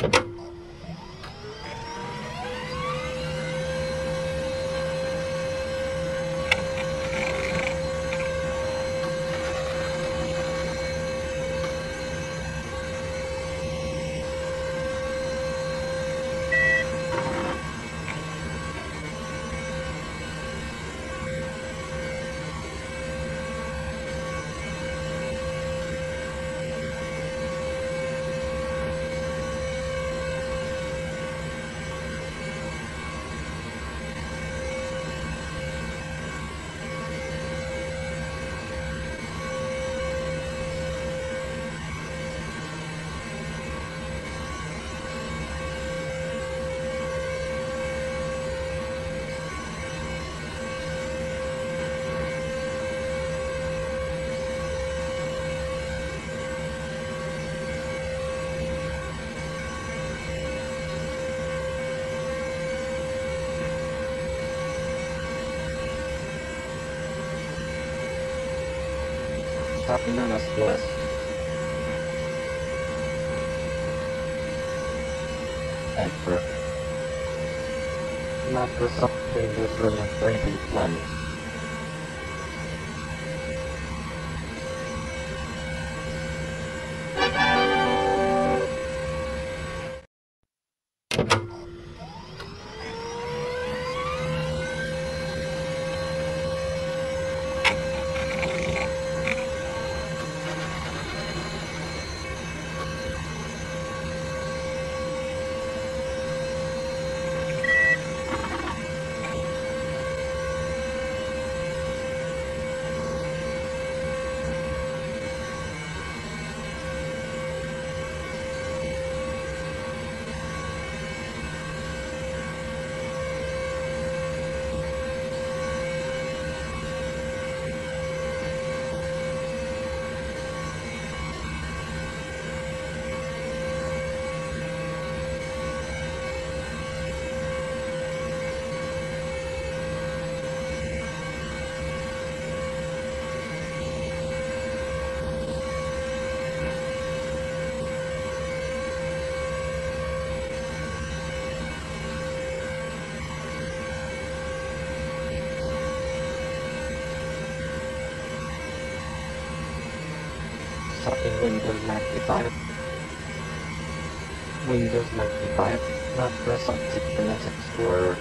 you copy on us list. Emperor. Microsoft Windows Version 2020. accepting Windows 95. Windows 95, not present in the Linux Explorer.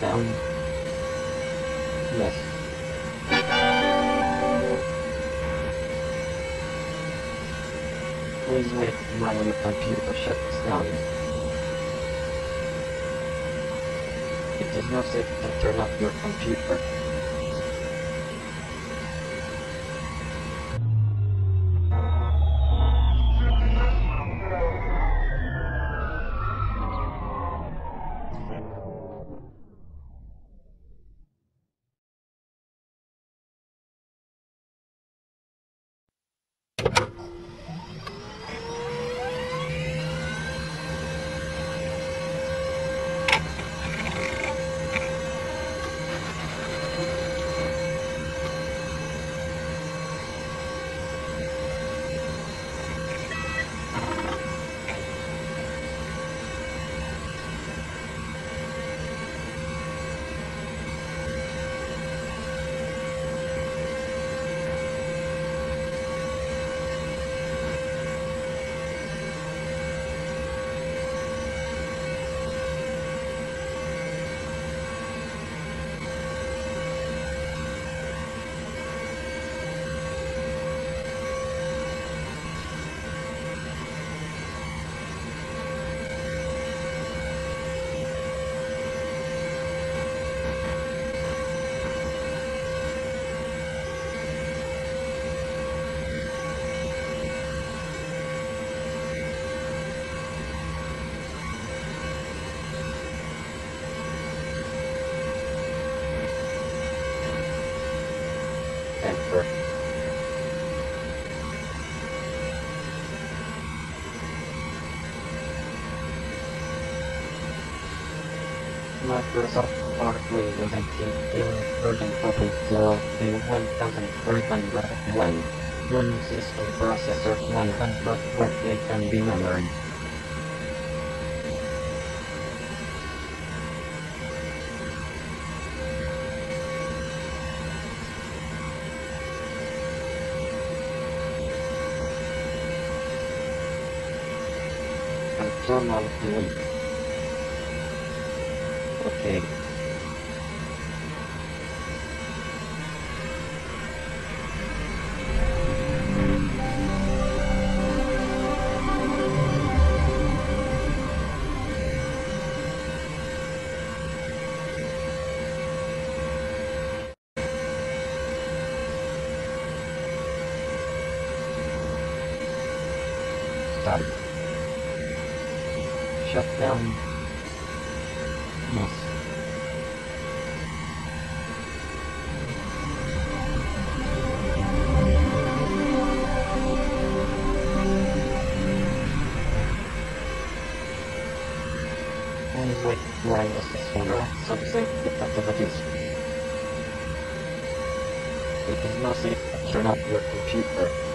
Down. Yes. Please wait while your computer shuts down. It is not safe to turn off your computer. Microsoft Windows NT in version 4.0 1101. One system processor, 128 MB memory. Alt Delete. Okay. Start. Shut down. Yes. Wait wireless subsync with activities. It is not safe to turn off your computer.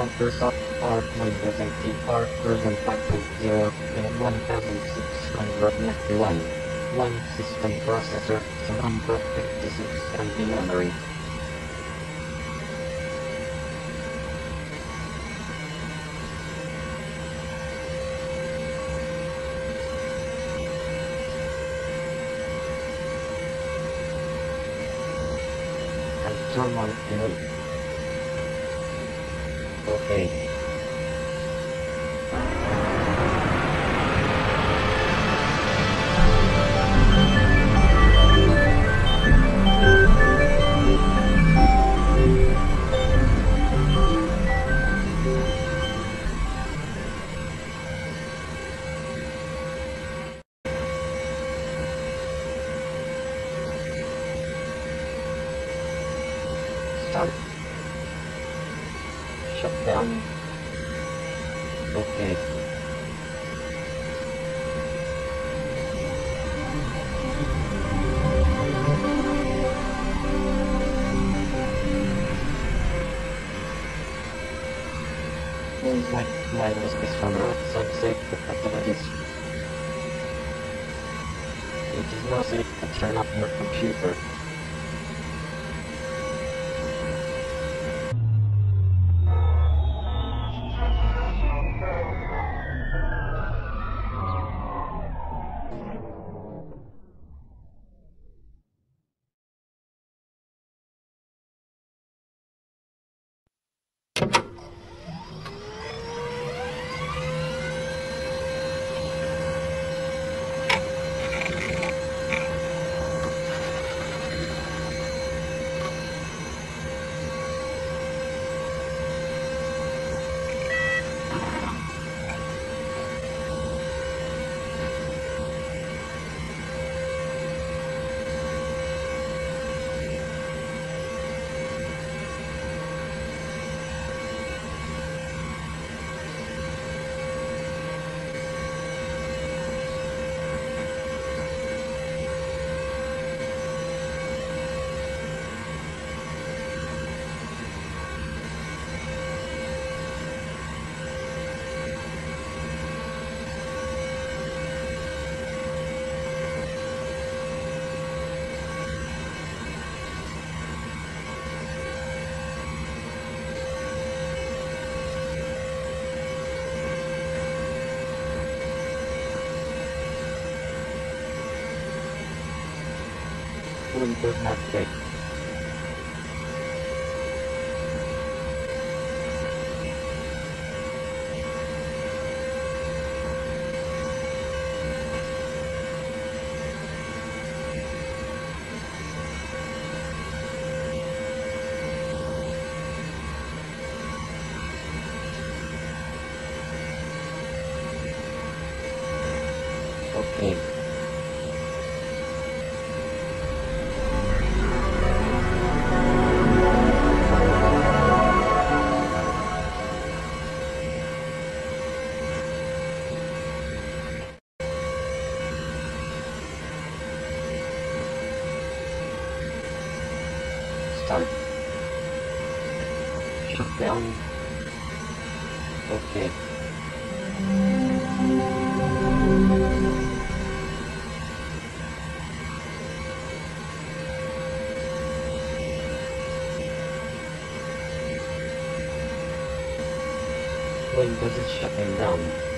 Microsoft Arc Windows NT Arc version 5.0 and 1691. One system processor, 256 MB memory. Control Alt Delete. Okay. Okay. Like outside safe with activities. It is not safe to turn off your computer. Windows not down. Okay. Windows is shutting down.